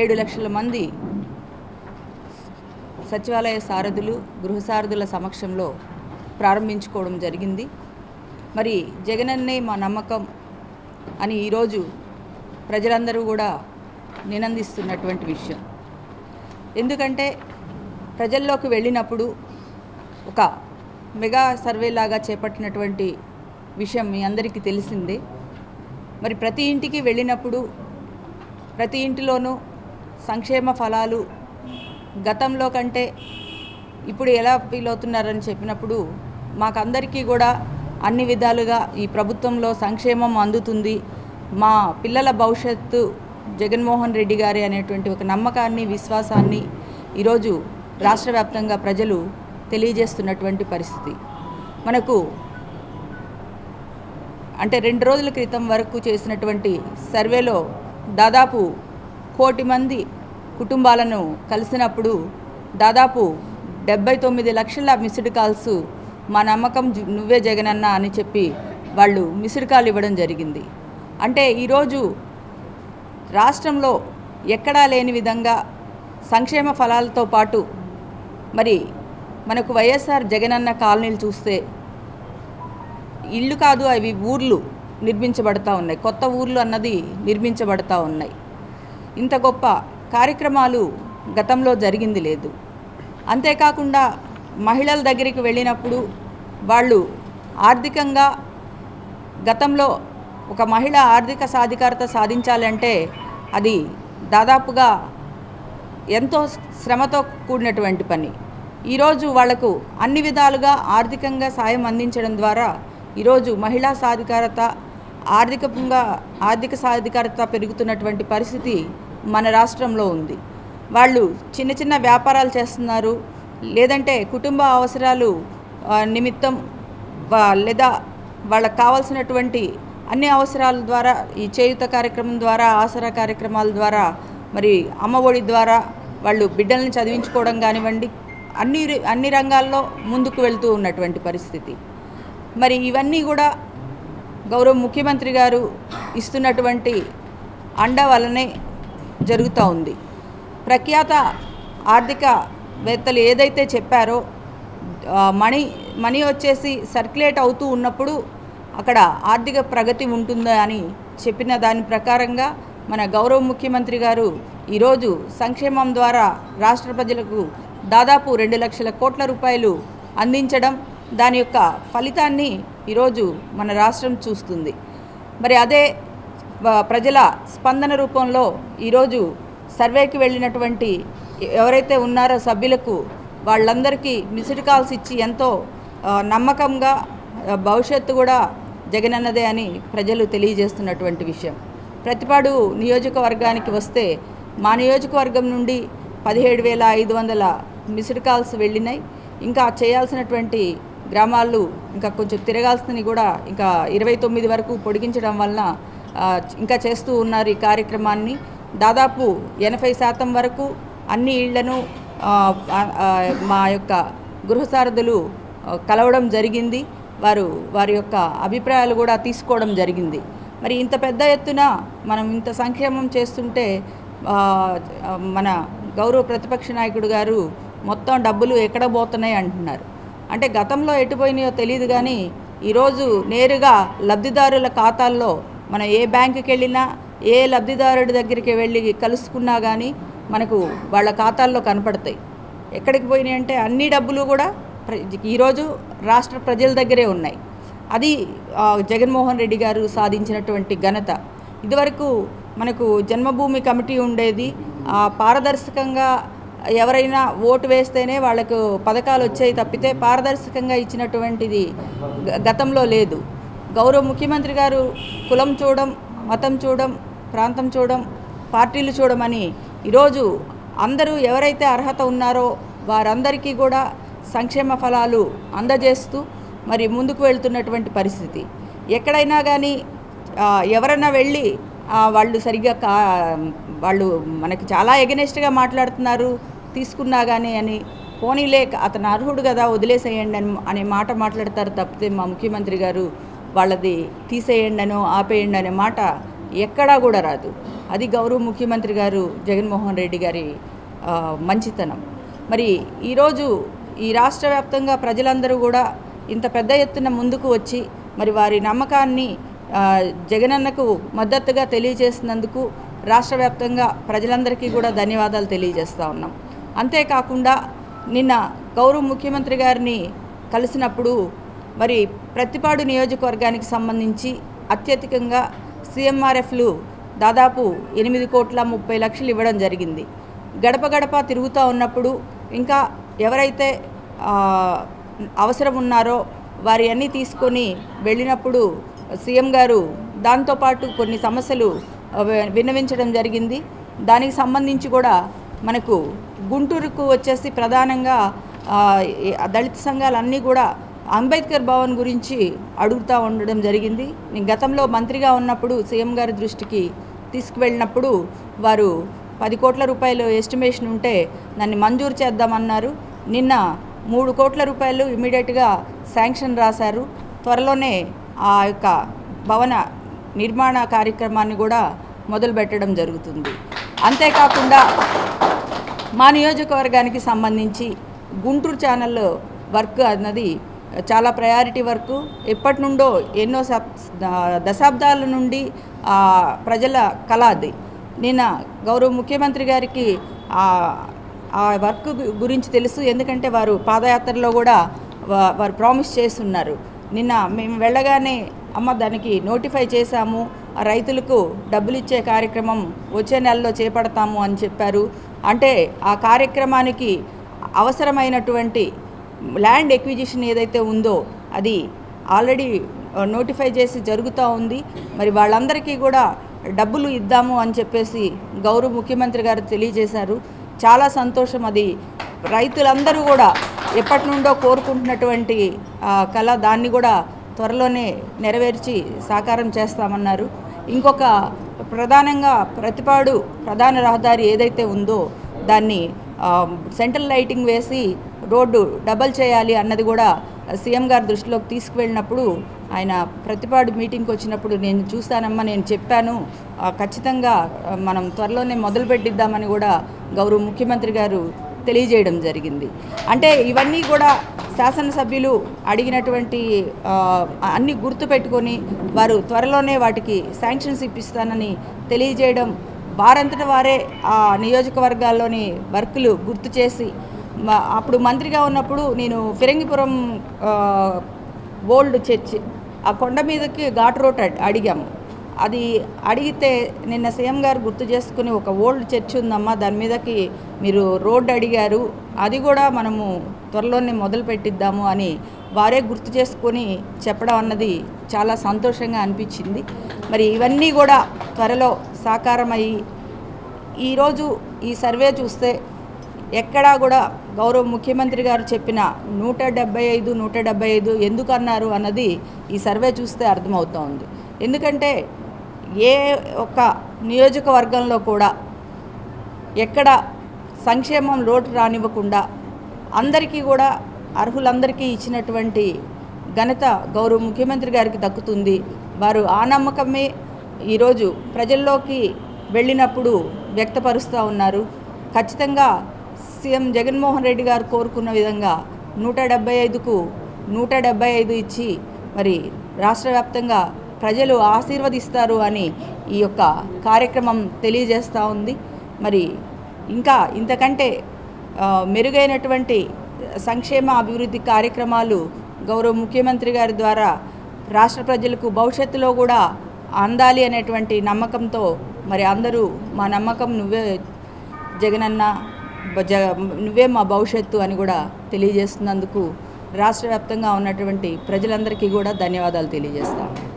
ఏడు లక్షల మంది సచివాలయ సారథులు గృహ సారథుల సమక్షంలో ప్రారంభించుకోవడం జరిగింది. మరి జగనన్నే మా నమ్మకం అని ఈరోజు ప్రజలందరూ కూడా నినందిస్తున్నటువంటి విషయం. ఎందుకంటే ప్రజల్లోకి వెళ్ళినప్పుడు ఒక మెగా సర్వే లాగా చేపట్టినటువంటి విషయం మీ అందరికీ తెలిసిందే. మరి ప్రతి ఇంటికి వెళ్ళినప్పుడు ప్రతి ఇంటిలోనూ సంక్షేమ ఫలాలు గతంలో కంటే ఇప్పుడు ఎలా ఫీల్ అవుతున్నారని చెప్పినప్పుడు మాకందరికీ కూడా అన్ని విధాలుగా ఈ ప్రభుత్వంలో సంక్షేమం అందుతుంది. మా పిల్లల భవిష్యత్తు జగన్మోహన్ రెడ్డి గారి అనేటువంటి ఒక నమ్మకాన్ని విశ్వాసాన్ని ఈరోజు రాష్ట్ర వ్యాప్తంగా ప్రజలు తెలియజేస్తున్నటువంటి పరిస్థితి. మనకు అంటే రెండు రోజుల క్రితం వరకు చేసినటువంటి సర్వేలో దాదాపు కోటి మంది కుటుంబాలను కలిసినప్పుడు దాదాపు డెబ్బై తొమ్మిది లక్షల మిస్డ్ కాల్స్ మా నమ్మకం నువ్వే జగనన్న అని చెప్పి వాళ్ళు మిస్డ్ కాల్ ఇవ్వడం జరిగింది. అంటే ఈరోజు రాష్ట్రంలో ఎక్కడా లేని విధంగా సంక్షేమ ఫలాలతో పాటు మరి మనకు వైఎస్ఆర్ జగనన్న కాలనీలు చూస్తే ఇళ్ళు కాదు అవి ఊర్లు నిర్మించబడతా ఉన్నాయి. కొత్త ఊర్లు అన్నది నిర్మించబడతా ఉన్నాయి. ఇంత గొప్ప కార్యక్రమాలు గతంలో జరిగింది లేదు. అంతేకాకుండా మహిళల దగ్గరికి వెళ్ళినప్పుడు వాళ్ళు ఆర్థికంగా గతంలో ఒక మహిళ ఆర్థిక సాధికారత సాధించాలంటే అది దాదాపుగా ఎంతో శ్రమతో కూడినటువంటి పని. ఈరోజు వాళ్ళకు అన్ని విధాలుగా ఆర్థికంగా సాయం అందించడం ద్వారా ఈరోజు మహిళా సాధికారత ఆర్థికంగా ఆర్థిక సాధికారత పెరుగుతున్నటువంటి పరిస్థితి మన రాష్ట్రంలో ఉంది. వాళ్ళు చిన్న చిన్న వ్యాపారాలు చేస్తున్నారు. లేదంటే కుటుంబ అవసరాలు నిమిత్తం లేదా వాళ్ళకు కావాల్సినటువంటి అన్ని అవసరాల ద్వారా ఈ చేయుత కార్యక్రమం ద్వారా ఆసరా కార్యక్రమాల ద్వారా మరి అమ్మఒడి ద్వారా వాళ్ళు బిడ్డల్ని చదివించుకోవడం కానివ్వండి అన్ని రి- అన్ని రంగాల్లో ముందుకు వెళ్తూ ఉన్నటువంటి పరిస్థితి. మరి ఇవన్నీ కూడా గౌరవ ముఖ్యమంత్రి గారు ఇస్తున్నటువంటి అండ వలనే జరుగుతూ ఉంది. ప్రఖ్యాత ఆర్థికవేత్తలు ఏదైతే చెప్పారో మనీ మనీ వచ్చేసి సర్క్యులేట్ అవుతూ ఉన్నప్పుడు అక్కడ ఆర్థిక ప్రగతి ఉంటుందా అని చెప్పిన దాని ప్రకారంగా మన గౌరవ ముఖ్యమంత్రి గారు ఈరోజు సంక్షేమం ద్వారా రాష్ట్ర ప్రజలకు దాదాపు రెండు లక్షల కోట్ల రూపాయలు అందించడం దాని యొక్క ఫలితాన్ని ఈరోజు మన రాష్ట్రం చూస్తుంది. మరి అదే ప్రజల స్పందన రూపంలో ఈరోజు సర్వేకి వెళ్ళినటువంటి ఎవరైతే ఉన్నారో సభ్యులకు వాళ్ళందరికీ మిస్డ్ కాల్స్ ఇచ్చి ఎంతో నమ్మకంగా భవిష్యత్తు కూడా జగనన్నదే అని ప్రజలు తెలియజేస్తున్నటువంటి విషయం. ప్రతిపాడు నియోజకవర్గానికి వస్తే మా నియోజకవర్గం నుండి పదిహేడు వేల ఐదు వందల మిస్డ్ కాల్స్ వెళ్ళినాయి. ఇంకా చేయాల్సినటువంటి గ్రామాలు ఇంకా కొంచెం తిరగాల్సినవి కూడా ఇంకా ఇరవై తొమ్మిది వరకు పొడిగించడం వలన ఇంకా చేస్తూ ఉన్నారు ఈ కార్యక్రమాన్ని. దాదాపు ఎనభై శాతం వరకు అన్ని ఇళ్ళను మా యొక్క గృహసారథులు కలవడం జరిగింది. వారు వారి యొక్క అభిప్రాయాలు కూడా తీసుకోవడం జరిగింది. మరి ఇంత పెద్ద ఎత్తున మనం ఇంత సంక్షేమం చేస్తుంటే మన గౌరవ ప్రతిపక్ష నాయకుడు గారు మొత్తం డబ్బులు ఎక్కడ పోతున్నాయి అంటున్నారు. అంటే గతంలో ఎటుపోయినాయో తెలియదు కానీ ఈరోజు నేరుగా లబ్ధిదారుల ఖాతాల్లో మనం ఏ బ్యాంకుకి వెళ్ళినా ఏ లబ్ధిదారుడి దగ్గరికి వెళ్ళి కలుసుకున్నా కానీ మనకు వాళ్ళ ఖాతాల్లో కనపడతాయి. ఎక్కడికి పోయినాయి అంటే అన్ని డబ్బులు కూడా ఈరోజు రాష్ట్ర ప్రజల దగ్గరే ఉన్నాయి. అది జగన్మోహన్ రెడ్డి గారు సాధించినటువంటి ఘనత. ఇదివరకు మనకు జన్మభూమి కమిటీ ఉండేది పారదర్శకంగా ఎవరైనా ఓటు వేస్తేనే వాళ్ళకు పథకాలు వచ్చాయి తప్పితే పారదర్శకంగా ఇచ్చినటువంటిది గ- గతంలో లేదు. గౌరవ ముఖ్యమంత్రి గారు కులం చూడడం మతం చూడడం ప్రాంతం చూడడం పార్టీలు చూడమని ఈరోజు అందరూ ఎవరైతే అర్హత ఉన్నారో వారందరికీ కూడా సంక్షేమ ఫలాలు అందజేస్తూ మరి ముందుకు వెళ్తున్నటువంటి పరిస్థితి. ఎక్కడైనా కానీ ఎవరైనా వెళ్ళి వాళ్ళు సరిగ్గా కా వాళ్ళు మనకి చాలా ఎగనెస్ట్గా మాట్లాడుతున్నారు. తీసుకున్నా కానీ అని పోనీలే అతను అర్హుడు కదా వదిలేసేయండి అని అనే మాట మాట్లాడతారు తప్పితే మా ముఖ్యమంత్రి గారు వాళ్ళది తీసేయండి అనో ఆపేయండి అనే మాట ఎక్కడా కూడా రాదు. అది గౌరవ ముఖ్యమంత్రి గారు జగన్మోహన్ రెడ్డి గారి మంచితనం. మరి ఈరోజు ఈ రాష్ట్ర వ్యాప్తంగా ప్రజలందరూ కూడా ఇంత పెద్ద ఎత్తున ముందుకు వచ్చి మరి వారి నమ్మకాన్ని జగనన్నకు మద్దతుగా తెలియజేసినందుకు రాష్ట్ర వ్యాప్తంగా ప్రజలందరికీ కూడా ధన్యవాదాలు తెలియజేస్తూ ఉన్నాం. అంతేకాకుండా నిన్న గౌరవ ముఖ్యమంత్రి గారిని కలిసినప్పుడు మరి ప్రతిపాడు నియోజకవర్గానికి సంబంధించి అత్యధికంగా సీఎంఆర్ఎఫ్లు దాదాపు ఎనిమిది కోట్ల ముప్పై లక్షలు ఇవ్వడం జరిగింది. గడప గడప తిరుగుతూ ఉన్నప్పుడు ఇంకా ఎవరైతే అవసరం ఉన్నారో వారి అన్నీ తీసుకొని వెళ్ళినప్పుడు సీఎం గారు దాంతోపాటు కొన్ని సమస్యలు విన్నవించడం జరిగింది. దానికి సంబంధించి కూడా మనకు గుంటూరుకు వచ్చేసి ప్రధానంగా దళిత సంఘాలన్నీ కూడా అంబేద్కర్ భవన్ గురించి అడుగుతూ ఉండడం జరిగింది. గతంలో మంత్రిగా ఉన్నప్పుడు సీఎం గారి దృష్టికి తీసుకువెళ్ళినప్పుడు వారు పది కోట్ల రూపాయలు ఎస్టిమేషన్ ఉంటే దాన్ని మంజూరు చేద్దామన్నారు. నిన్న మూడు కోట్ల రూపాయలు ఇమీడియట్గా శాంక్షన్ రాశారు. త్వరలోనే ఆ యొక్క భవన నిర్మాణ కార్యక్రమాన్ని కూడా మొదలుపెట్టడం జరుగుతుంది. అంతేకాకుండా మా నియోజకవర్గానికి సంబంధించి గుంటూరు ఛానల్లో వర్క్ అన్నది చాలా ప్రయారిటీ వర్క్. ఎప్పటి నుండో ఎన్నో దశాబ్దాల నుండి ప్రజల కళ అది. నిన్న గౌరవ ముఖ్యమంత్రి గారికి ఆ వర్క్ గురించి తెలుసు. ఎందుకంటే వారు పాదయాత్రలో కూడా వారు ప్రామిస్ చేస్తున్నారు. నిన్న మేము వెళ్ళగానే అమ్మ దానికి నోటిఫై చేశాము. రైతులకు డబ్బులు ఇచ్చే కార్యక్రమం వచ్చే నెలలో చేపడతాము అని చెప్పారు. అంటే ఆ కార్యక్రమానికి అవసరమైనటువంటి ల్యాండ్ ఎక్విజిషన్ ఏదైతే ఉందో అది ఆల్రెడీ నోటిఫై చేసి జరుగుతూ ఉంది. మరి వాళ్ళందరికీ కూడా డబ్బులు ఇద్దాము అని చెప్పేసి గౌరవ ముఖ్యమంత్రి గారు తెలియజేశారు. చాలా సంతోషం అది. రైతులందరూ కూడా ఎప్పటి నుండో కోరుకుంటున్నటువంటి కళ దాన్ని కూడా త్వరలోనే నెరవేర్చి సాకారం చేస్తామన్నారు. ఇంకొక ప్రధానంగా ప్రతిపాడు ప్రధాన రహదారి ఏదైతే ఉందో దాన్ని సెంట్రల్ లైటింగ్ వేసి రోడ్డు డబల్ చేయాలి అన్నది కూడా సీఎం గారి దృష్టిలోకి తీసుకువెళ్ళినప్పుడు ఆయన ప్రతిపాడు మీటింగ్కి వచ్చినప్పుడు నేను చూస్తానమ్మా నేను చెప్పాను. ఖచ్చితంగా మనం త్వరలోనే మొదలు పెట్టిద్దామని కూడా గౌరవ ముఖ్యమంత్రి గారు తెలియజేయడం జరిగింది. అంటే ఇవన్నీ కూడా శాసనసభ్యులు అడిగినటువంటి అన్ని గుర్తుపెట్టుకొని వారు త్వరలోనే వాటికి శాంక్షన్స్ ఇప్పిస్తానని తెలియజేయడం వారంతట వారే ఆ నియోజకవర్గాల్లోని వర్కులు గుర్తు చేసి అప్పుడు మంత్రిగా ఉన్నప్పుడు నేను ఫిరంగిపురం ఓల్డ్ చర్చ్ ఆ కొండ మీదకి ఘాట్ రోడ్ అడిగాము. అది అడిగితే నిన్న సీఎం గారు గుర్తు చేసుకుని ఒక ఓల్డ్ చర్చ్ ఉందమ్మా దాని మీదకి మీరు రోడ్డు అడిగారు అది కూడా మనము త్వరలోనే మొదలు పెట్టిద్దాము అని వారే గుర్తు చేసుకొని చెప్పడం అన్నది చాలా సంతోషంగా అనిపించింది. మరి ఇవన్నీ కూడా త్వరలో సాకారమయ్యి ఈరోజు ఈ సర్వే చూస్తే ఎక్కడా కూడా గౌరవ ముఖ్యమంత్రి గారు చెప్పిన నూట డెబ్బై ఐదు నూట డెబ్బై ఐదు ఎందుకన్నారు అన్నది ఈ సర్వే చూస్తే అర్థమవుతూ ఉంది ఎందుకంటే ఏ ఒక్క నియోజకవర్గంలో కూడా ఎక్కడ సంక్షేమం లోటు రానివ్వకుండా అందరికీ కూడా అర్హులందరికీ ఇచ్చినటువంటి ఘనత గౌరవ ముఖ్యమంత్రి గారికి దక్కుతుంది. వారు ఆ నమ్మకమే ఈరోజు ప్రజల్లోకి వెళ్ళినప్పుడు వ్యక్తపరుస్తూ ఉన్నారు. ఖచ్చితంగా సీఎం జగన్మోహన్ రెడ్డి గారు కోరుకున్న విధంగా నూట డెబ్బై ఐదుకు నూట డెబ్బై ఐదు ఇచ్చి మరి రాష్ట్ర వ్యాప్తంగా ప్రజలు ఆశీర్వదిస్తారు అని ఈ యొక్క కార్యక్రమం తెలియజేస్తూ ఉంది. మరి ఇంకా ఇంతకంటే మెరుగైనటువంటి సంక్షేమ అభివృద్ధి కార్యక్రమాలు గౌరవ ముఖ్యమంత్రి గారి ద్వారా రాష్ట్ర ప్రజలకు భవిష్యత్తులో కూడా అందాలి అనేటువంటి నమ్మకంతో మరి అందరూ మా నమ్మకం నువ్వే జగనన్న జ నువ్వే మా భవిష్యత్తు అని కూడా తెలియజేస్తున్నందుకు రాష్ట్ర వ్యాప్తంగా ఉన్నటువంటి ప్రజలందరికీ కూడా ధన్యవాదాలు తెలియజేస్తాను